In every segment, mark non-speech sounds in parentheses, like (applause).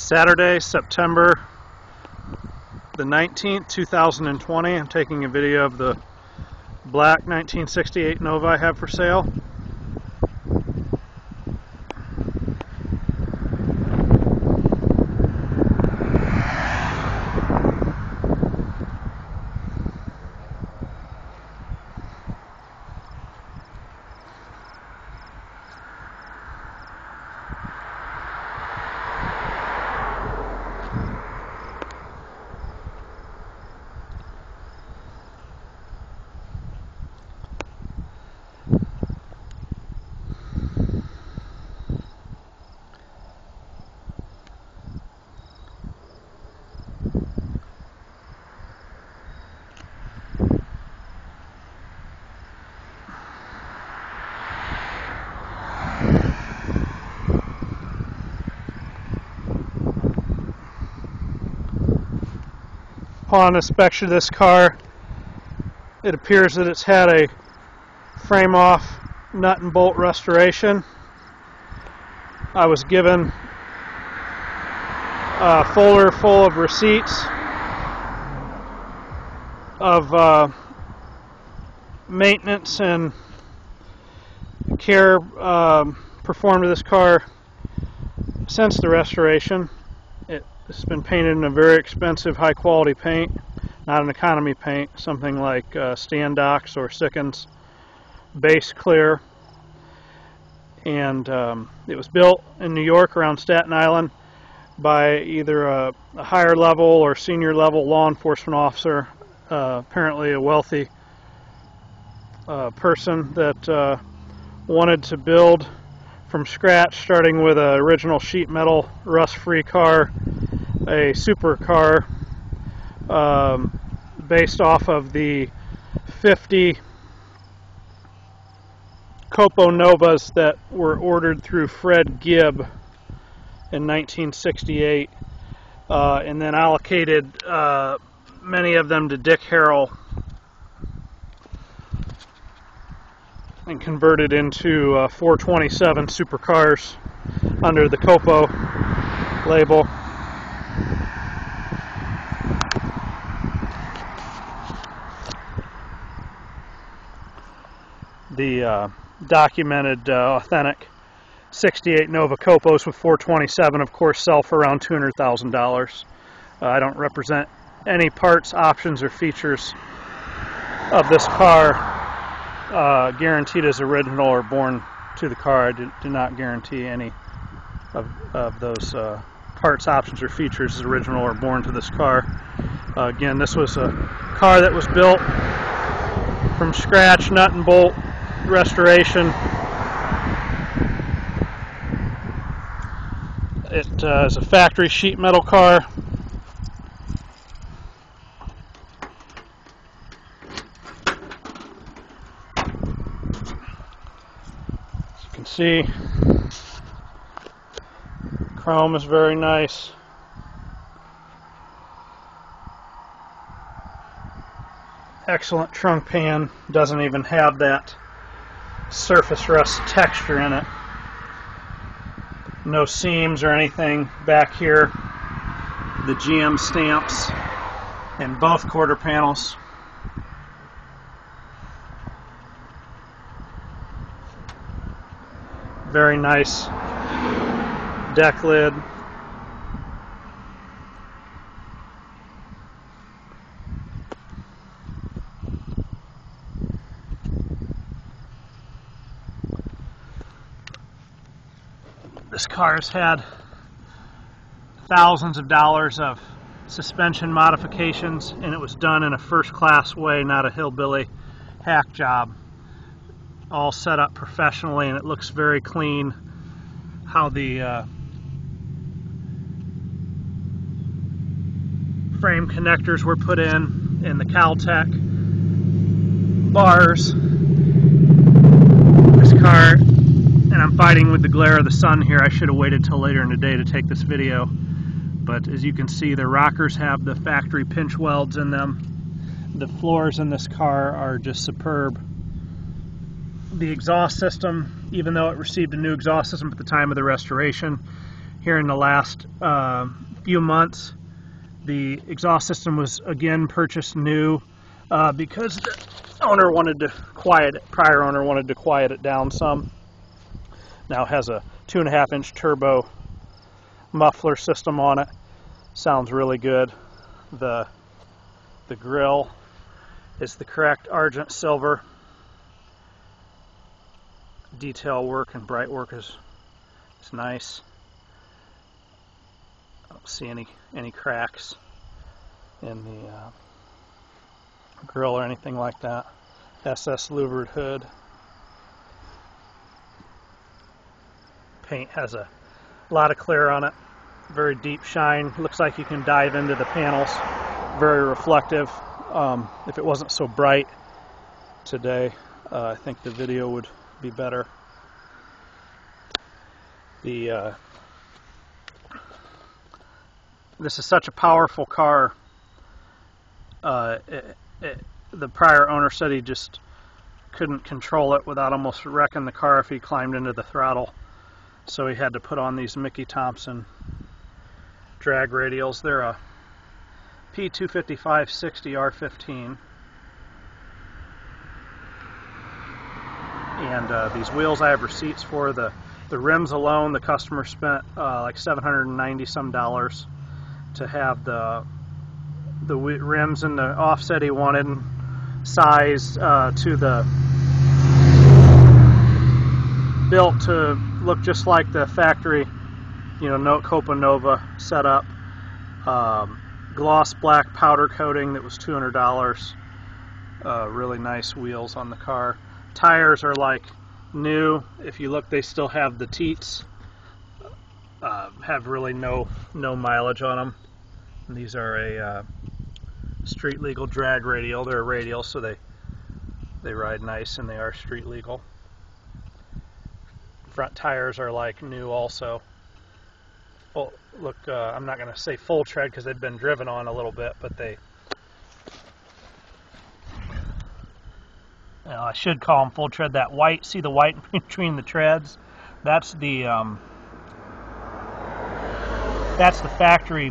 Saturday, September the 19th, 2020. I'm taking a video of the black 1968 Nova I have for sale. Upon inspection of this car, it appears that it's had a frame off nut and bolt restoration. I was given a folder full of receipts of uh, maintenance and care um, performed to this car since the restoration. It's been painted in a very expensive, high quality paint, not an economy paint, something like uh, Standox or Sikkens base clear. And um, it was built in New York around Staten Island by either a, a higher level or senior level law enforcement officer, uh, apparently a wealthy uh, person that uh, wanted to build from scratch, starting with an original sheet metal rust-free car a supercar um, based off of the 50 Copo Novas that were ordered through Fred Gibb in 1968 uh, and then allocated uh, many of them to Dick Harrell and converted into uh, 427 supercars under the Copo label. The uh, documented uh, authentic 68 Nova Copos with 427 of course sell for around $200,000. Uh, I don't represent any parts, options, or features of this car uh, guaranteed as original or born to the car. I do, do not guarantee any of, of those uh, parts, options, or features as original or born to this car. Uh, again, this was a car that was built from scratch, nut and bolt, restoration. It uh, is a factory sheet metal car. As you can see, chrome is very nice. Excellent trunk pan, doesn't even have that surface rust texture in it. No seams or anything back here. The GM stamps in both quarter panels. Very nice deck lid. This car has had thousands of dollars of suspension modifications and it was done in a first class way, not a hillbilly hack job. All set up professionally and it looks very clean how the uh, frame connectors were put in in the CalTrac bars. This car and with the glare of the sun here. I should have waited till later in the day to take this video. But as you can see, the rockers have the factory pinch welds in them. The floors in this car are just superb. The exhaust system, even though it received a new exhaust system at the time of the restoration, here in the last uh, few months. The exhaust system was again purchased new uh, because the owner wanted to quiet it, prior owner wanted to quiet it down some. Now has a two and a half inch turbo muffler system on it. Sounds really good. The the grill is the correct argent silver. Detail work and bright work is, is nice. I don't see any any cracks in the uh, grill or anything like that. SS louvered hood. Paint has a lot of clear on it. Very deep shine. Looks like you can dive into the panels. Very reflective. Um, if it wasn't so bright today, uh, I think the video would be better. The uh, this is such a powerful car. Uh, it, it, the prior owner said he just couldn't control it without almost wrecking the car if he climbed into the throttle. So he had to put on these Mickey Thompson drag radials. They're a P255-60 R15. And uh, these wheels I have receipts for. The, the rims alone, the customer spent uh, like 790 some dollars to have the the rims and the offset he wanted size uh, to the built to look just like the factory you know no Copo Nova setup um, gloss black powder coating that was $200 uh, really nice wheels on the car. Tires are like new. If you look they still have the teats. Uh, have really no no mileage on them and these are a uh, street legal drag radial. They're a radial, so they they ride nice and they are street legal. Front tires are like new also. Well, look, uh, I'm not going to say full tread because they've been driven on a little bit, but they. I should call them full tread. That white, see the white (laughs) between the treads? That's the um, that's the factory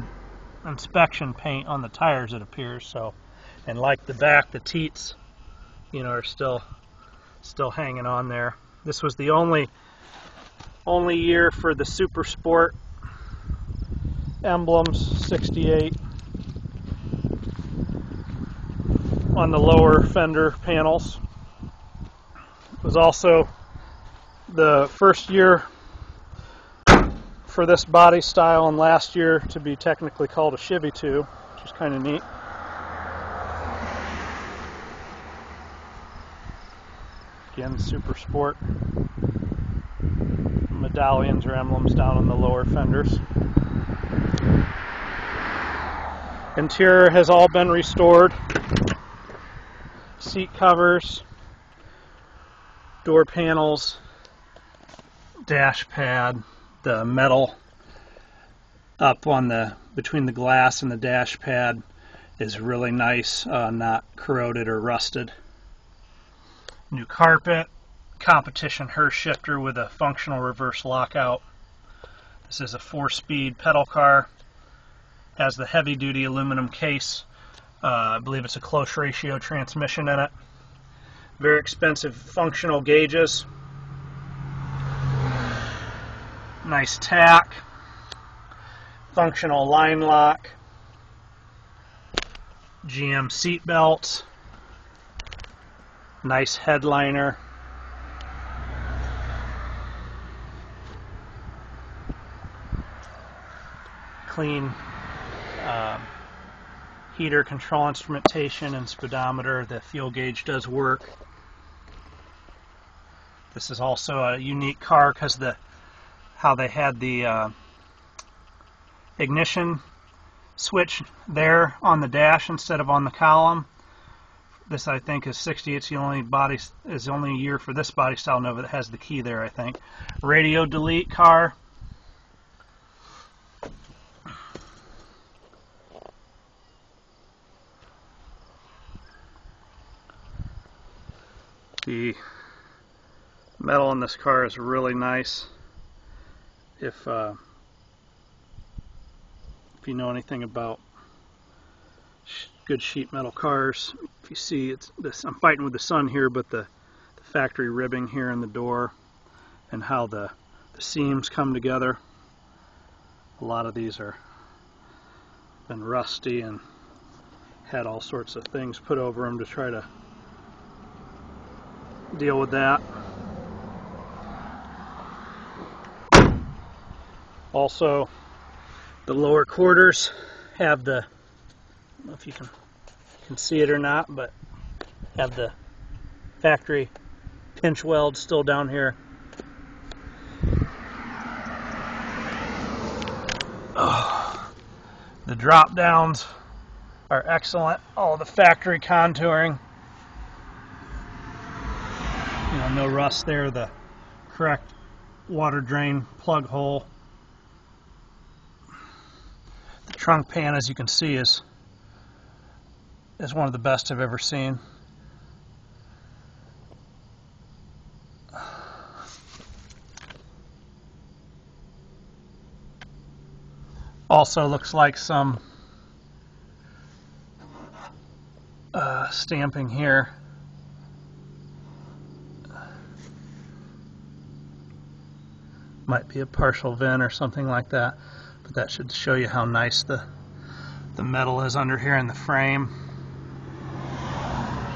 inspection paint on the tires it appears so and like the back the teats you know are still still hanging on there this was the only only year for the super sport emblems 68 on the lower fender panels it was also the first year for this body style and last year to be technically called a Chevy 2, which is kind of neat. Again, super sport. Medallions or emblems down on the lower fenders. Interior has all been restored. Seat covers, door panels, dash pad, the metal up on the between the glass and the dash pad is really nice, uh, not corroded or rusted. New carpet, competition Hurst shifter with a functional reverse lockout. This is a four-speed pedal car. Has the heavy-duty aluminum case. Uh, I believe it's a close ratio transmission in it. Very expensive functional gauges. nice tach, functional line lock, GM seat belts, nice headliner. Clean uh, heater control instrumentation and speedometer. The fuel gauge does work. This is also a unique car because the how they had the uh, ignition switch there on the dash instead of on the column. This I think is 60. It's the only body is the only year for this body style Nova that has the key there. I think. Radio delete car. The metal in this car is really nice if uh, you know anything about good sheet metal cars. If you see, it's this. I'm fighting with the sun here, but the, the factory ribbing here in the door and how the, the seams come together. A lot of these are been rusty and had all sorts of things put over them to try to deal with that. Also, the lower quarters have the, I don't know if you can, can see it or not, but have the factory pinch weld still down here. Oh, the drop downs are excellent. All the factory contouring. You know, no rust there. The correct water drain plug hole. The trunk pan, as you can see, is is one of the best I've ever seen. Also looks like some uh, stamping here. Might be a partial vent or something like that, but that should show you how nice the the metal is under here in the frame.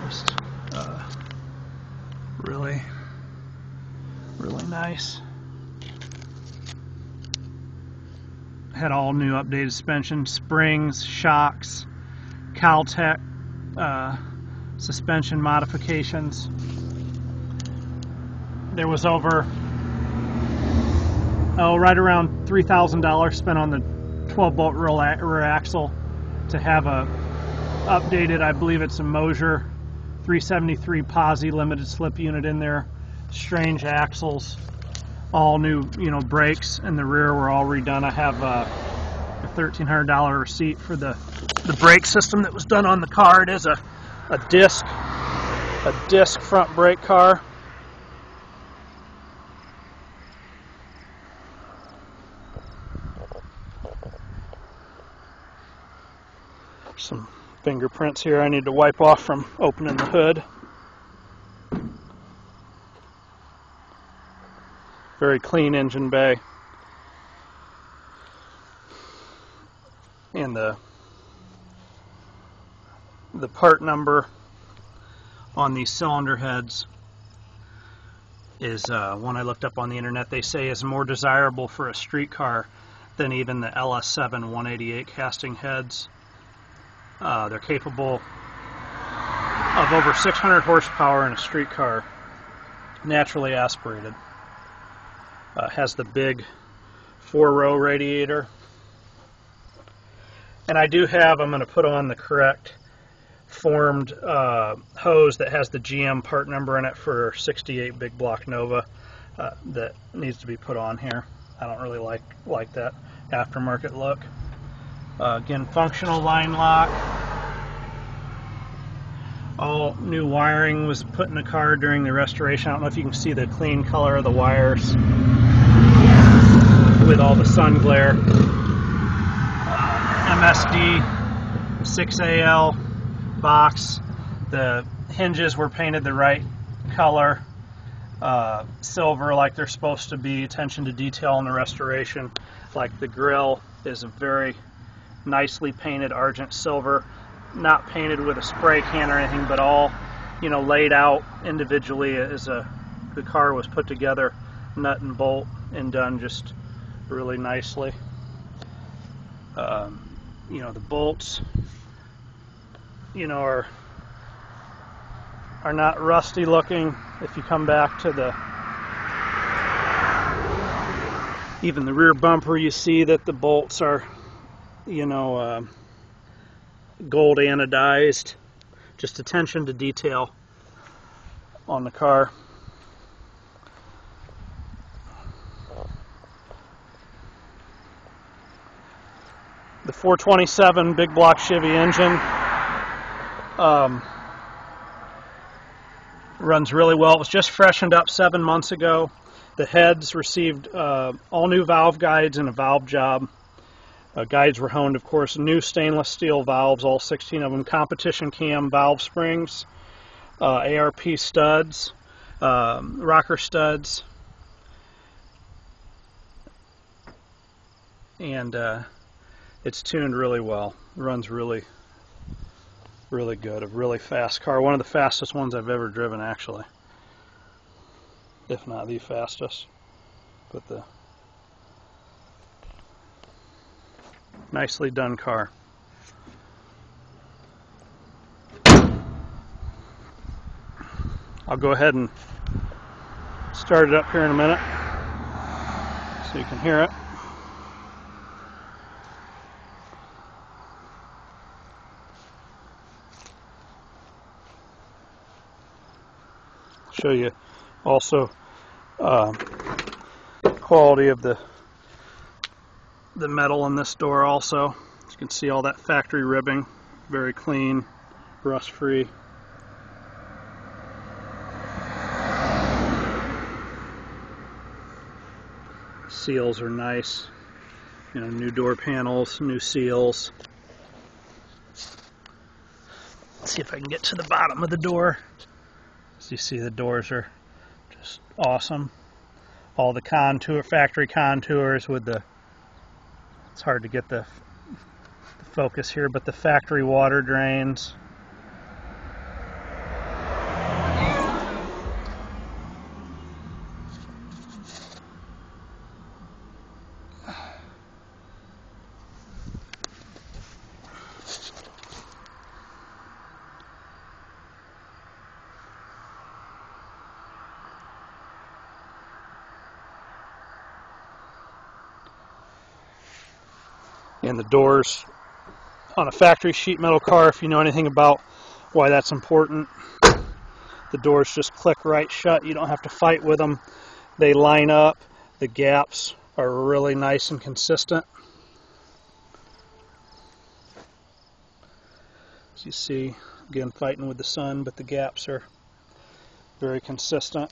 Just uh, really, really nice. Had all new updated suspension, springs, shocks, CalTrac uh, suspension modifications. There was over, oh, right around $3,000 spent on the 12 bolt rear axle to have a updated, I believe it's a Moser 373 Posi limited slip unit in there, strange axles, all new, you know, brakes in the rear were all redone. I have uh, a $1,300 receipt for the the brake system that was done on the car. It is a, a disc, a disc front brake car. Some fingerprints here I need to wipe off from opening the hood. Very clean engine bay. And the the part number on these cylinder heads is uh, one I looked up on the internet. They say is more desirable for a street car than even the LS7 188 casting heads. Uh, they're capable of over 600 horsepower in a street car, naturally aspirated. Uh, has the big four-row radiator. And I do have, I'm going to put on the correct formed uh, hose that has the GM part number in it for 68 big block Nova uh, that needs to be put on here. I don't really like like that aftermarket look. Uh, again, functional line lock. All new wiring was put in the car during the restoration. I don't know if you can see the clean color of the wires with all the sun glare. MSD 6AL box. The hinges were painted the right color, uh, silver like they're supposed to be, attention to detail in the restoration. Like the grill is a very nicely painted argent silver, not painted with a spray can or anything, but all you know laid out individually as a the car was put together, nut and bolt, and done just really nicely. Um, you know the bolts you know, are are not rusty looking. If you come back to the even the rear bumper, you see that the bolts are, you know, uh, gold anodized. Just attention to detail on the car. The 427 big block Chevy engine um, runs really well. It was just freshened up seven months ago. The heads received uh, all new valve guides and a valve job. Uh, guides were honed, of course. New stainless steel valves, all 16 of them. Competition cam valve springs, uh, ARP studs, um, rocker studs, and uh, it's tuned really well. runs really, really good. A really fast car. One of the fastest ones I've ever driven, actually, if not the fastest. But the nicely done car. I'll go ahead and start it up here in a minute so you can hear it. Show you also uh, quality of the the metal on this door also. As you can see all that factory ribbing, very clean, rust free. Seals are nice, you know, new door panels, new seals. Let's see if I can get to the bottom of the door. As you see, the doors are just awesome. All the contour, factory contours with the it's hard to get the, the focus here, but the factory water drains. And the doors on a factory sheet metal car if you know anything about why that's important. The doors just click right shut. You don't have to fight with them. They line up. The gaps are really nice and consistent. As you see again fighting with the sun but the gaps are very consistent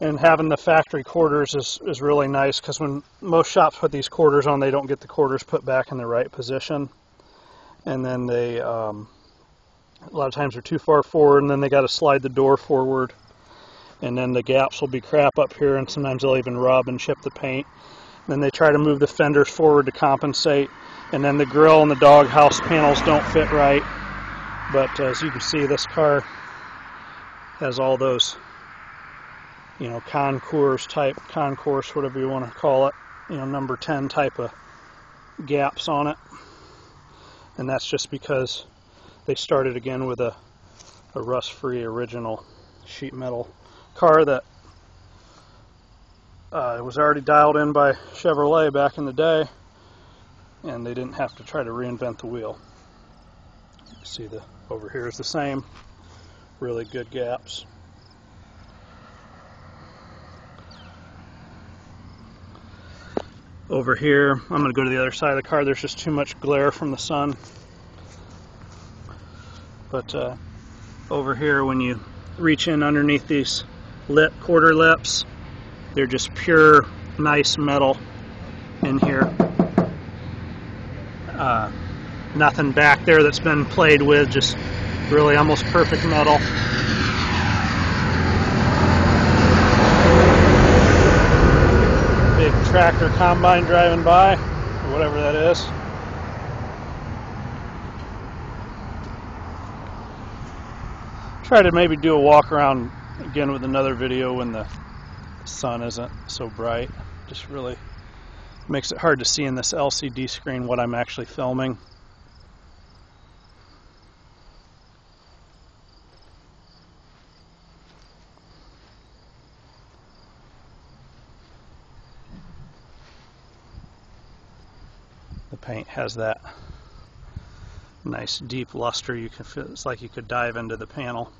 and having the factory quarters is, is really nice because when most shops put these quarters on they don't get the quarters put back in the right position. And then they um, a lot of times they're too far forward and then they got to slide the door forward. And then the gaps will be crap up here and sometimes they'll even rub and chip the paint. And then they try to move the fenders forward to compensate. And then the grill and the doghouse panels don't fit right. But as you can see this car has all those you know, concours type, concours, whatever you want to call it, you know, number 10 type of gaps on it. And that's just because they started again with a, a rust-free original sheet metal car that uh, was already dialed in by Chevrolet back in the day and they didn't have to try to reinvent the wheel. You see the over here is the same, really good gaps. Over here. I'm going to go to the other side of the car. There's just too much glare from the sun. But uh, over here, when you reach in underneath these lip quarter lips, they're just pure, nice metal in here. Uh, nothing back there that's been played with, just really almost perfect metal. Tractor combine driving by, or whatever that is. Try to maybe do a walk around again with another video when the sun isn't so bright. Just really makes it hard to see in this LCD screen what I'm actually filming. Paint has that nice deep luster. You can feel it's like you could dive into the panel.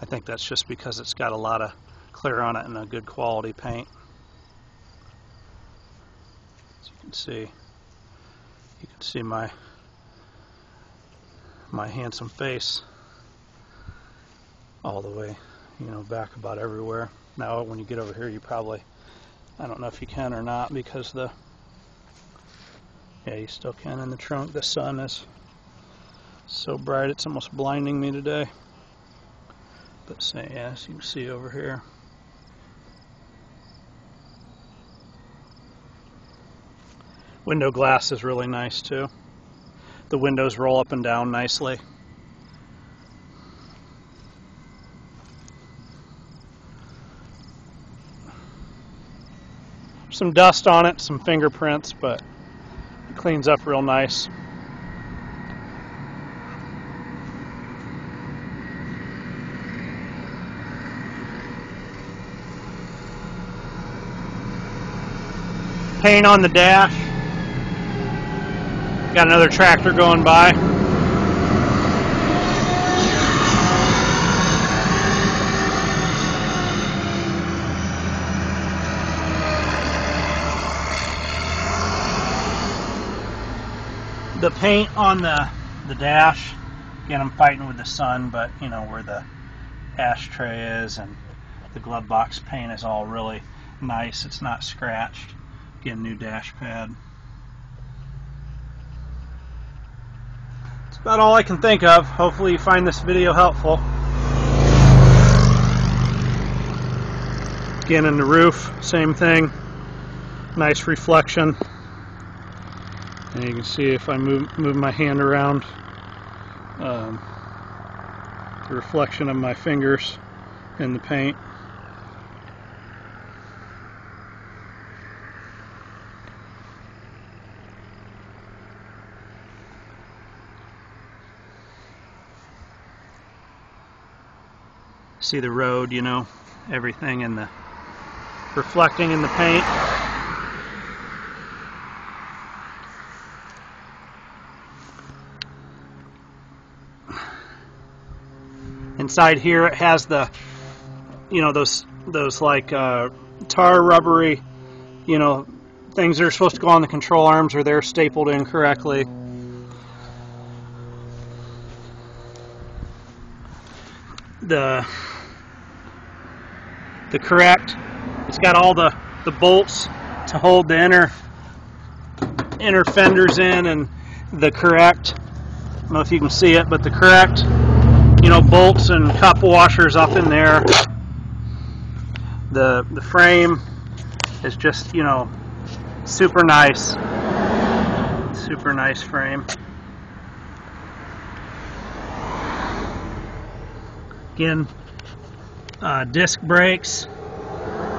I think that's just because it's got a lot of clear on it and a good quality paint. As you can see you can see my my handsome face all the way you know back about everywhere. Now when you get over here you probably I don't know if you can or not because the Yeah, you still can in the trunk. The sun is so bright it's almost blinding me today. But say, yeah, as you can see over here. Window glass is really nice too. The windows roll up and down nicely. Some dust on it, some fingerprints, but cleans up real nice. Paint on the dash. Got another tractor going by. The paint on the, the dash, again I'm fighting with the sun, but you know where the ashtray is and the glove box paint is all really nice. It's not scratched. Again, new dash pad. That's about all I can think of. Hopefully you find this video helpful. Again in the roof, same thing. Nice reflection. And you can see if I move, move my hand around, um, the reflection of my fingers in the paint. see the road, you know, everything in the reflecting in the paint. Inside here it has the, you know, those those like uh, tar rubbery, you know, things that are supposed to go on the control arms are there stapled incorrectly. The the correct. It's got all the, the bolts to hold the inner inner fenders in and the correct, I don't know if you can see it, but the correct, you know, bolts and cup washers up in there. The, the frame is just, you know, super nice. Super nice frame. Again, uh, disc brakes,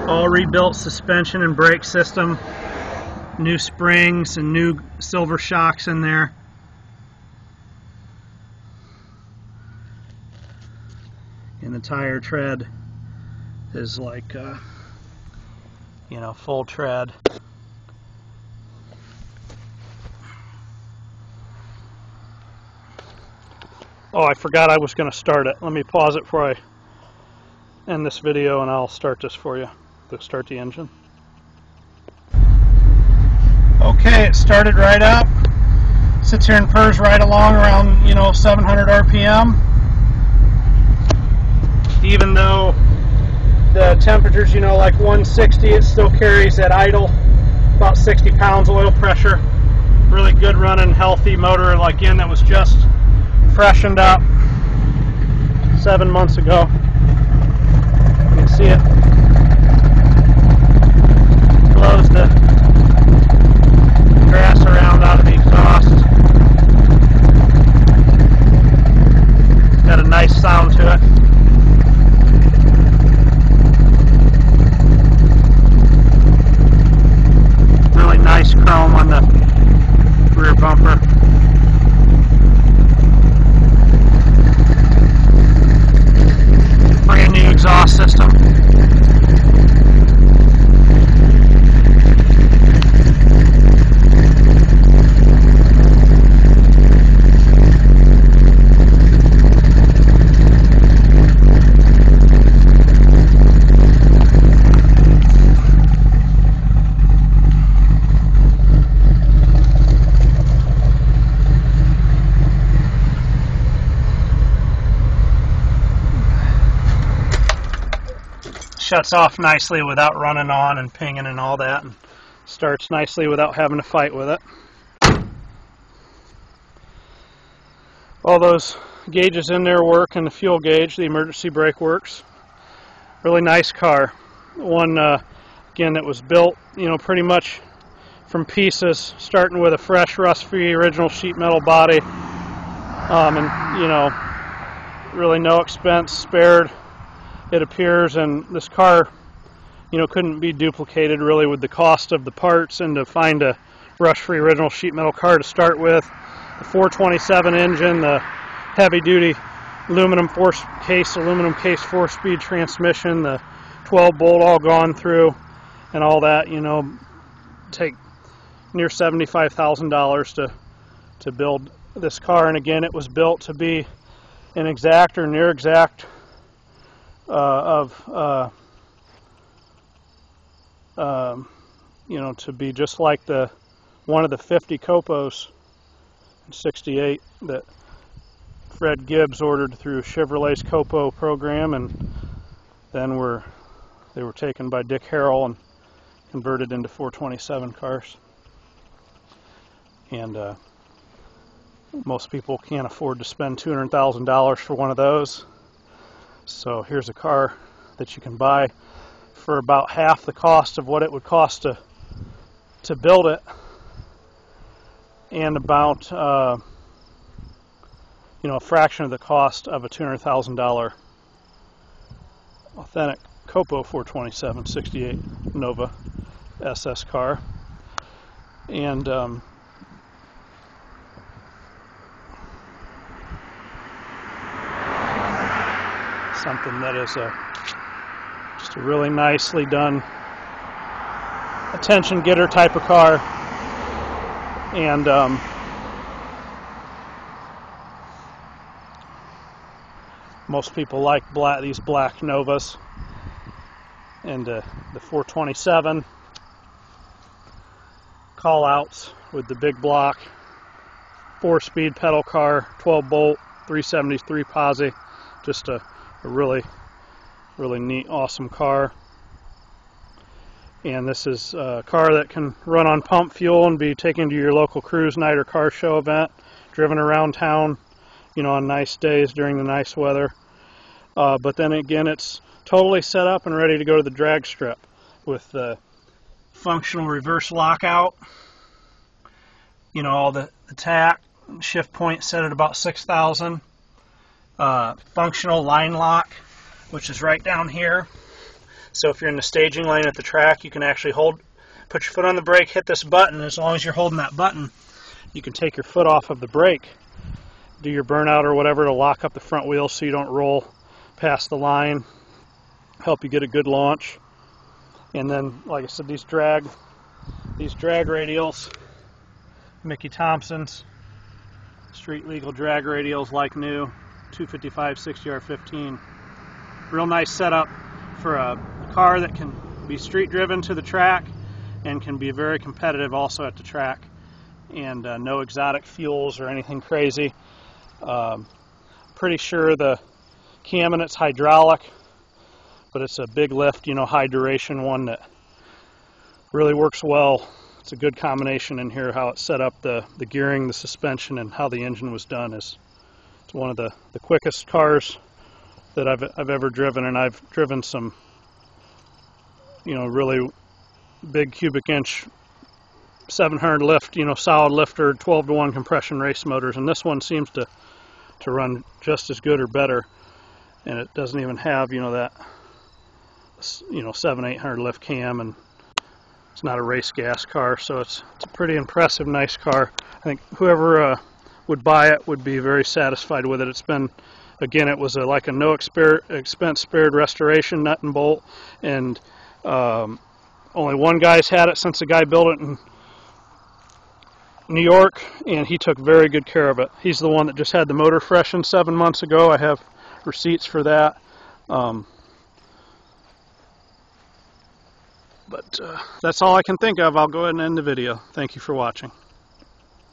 all rebuilt suspension and brake system, new springs and new silver shocks in there. And the tire tread is like, uh, you know, full tread. Oh, I forgot I was going to start it. Let me pause it before I end this video and I'll start this for you to start the engine. Okay, it started right up. Sits here and purrs right along around, you know, 700 RPM. Even though the temperature's, you know, like 160, it still carries at idle about 60 pounds oil pressure. Really good running, healthy motor, like in that was just freshened up seven months ago You can see it. Blows the grass around out of the exhaust. got a nice sound to it. shuts off nicely without running on and pinging and all that and starts nicely without having to fight with it. All those gauges in there work and the fuel gauge, the emergency brake works. Really nice car. One, uh, again, that was built, you know, pretty much from pieces, starting with a fresh rust-free original sheet metal body um, and, you know, really no expense spared it appears, and this car, you know, couldn't be duplicated really with the cost of the parts and to find a rush-free original sheet metal car to start with. The 427 engine, the heavy-duty aluminum force case, aluminum case four-speed transmission, the 12 bolt all gone through, and all that. You know, take near $75,000 to to build this car. And again, it was built to be an exact or near exact of uh, um, you know to be just like the one of the 50 Copos in 68 that Fred Gibbs ordered through Chevrolet's Copo program and then were they were taken by Dick Harrell and converted into 427 cars. And uh, most people can't afford to spend $200,000 for one of those so here's a car that you can buy for about half the cost of what it would cost to to build it. And about uh, you know a fraction of the cost of a $200,000 authentic Copo 427 68 Nova SS car. And um, something that is a just a really nicely done attention getter type of car. And um, most people like black these black Novas. And uh, the 427 call outs with the big block four speed pedal car 12 bolt 373 posi just a a really, really neat, awesome car. And this is a car that can run on pump fuel and be taken to your local cruise night or car show event, driven around town, you know, on nice days during the nice weather. Uh, but then again, it's totally set up and ready to go to the drag strip with the functional reverse lockout. You know, all the, the tach, shift point set at about 6,000 uh, functional line lock, which is right down here. So if you're in the staging lane at the track, you can actually hold, put your foot on the brake, hit this button. As long as you're holding that button, you can take your foot off of the brake, do your burnout or whatever to lock up the front wheel so you don't roll past the line, help you get a good launch. And then, like I said, these drag, these drag radials, Mickey Thompson's, street legal drag radials like new. 255 60R15. Real nice setup for a car that can be street driven to the track and can be very competitive also at the track. And uh, no exotic fuels or anything crazy. Um, pretty sure the cam and it's hydraulic, but it's a big lift, you know, high duration one that really works well. It's a good combination in here how it's set up, the, the gearing, the suspension, and how the engine was done is one of the, the quickest cars that I've, I've ever driven, and I've driven some, you know, really big cubic inch 700 lift, you know, solid lifter, 12 to 1 compression race motors, and this one seems to, to run just as good or better, and it doesn't even have, you know, that, you know, 7 800 lift cam, and it's not a race gas car, so it's, it's a pretty impressive, nice car. I think whoever uh, would buy it would be very satisfied with it. It's been, again, it was a, like a no expense spared restoration, nut and bolt, and um, only one guy's had it since the guy built it in New York, and he took very good care of it. He's the one that just had the motor freshened seven months ago. I have receipts for that. Um, but uh, that's all I can think of. I'll go ahead and end the video. Thank you for watching.